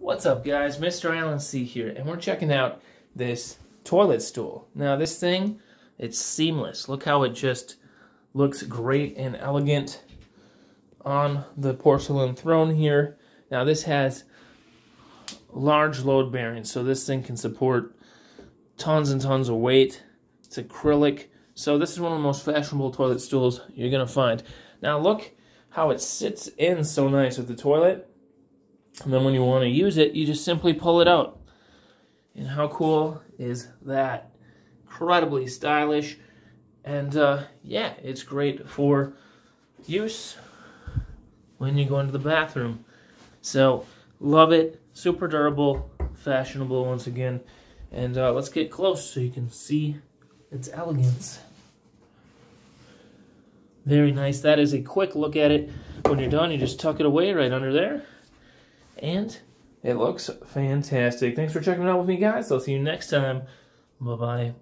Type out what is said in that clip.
What's up guys, Mr. Alan C here, and we're checking out this toilet stool. Now this thing, it's seamless. Look how it just looks great and elegant on the porcelain throne here. Now this has large load bearing, so this thing can support tons and tons of weight. It's acrylic, so this is one of the most fashionable toilet stools you're gonna find. Now look how it sits in so nice with the toilet. And then when you want to use it, you just simply pull it out. And how cool is that? Incredibly stylish. And uh, yeah, it's great for use when you go into the bathroom. So, love it. Super durable, fashionable once again. And uh, let's get close so you can see its elegance. Very nice. That is a quick look at it. When you're done, you just tuck it away right under there. And it looks fantastic. Thanks for checking it out with me, guys. I'll see you next time. Bye-bye.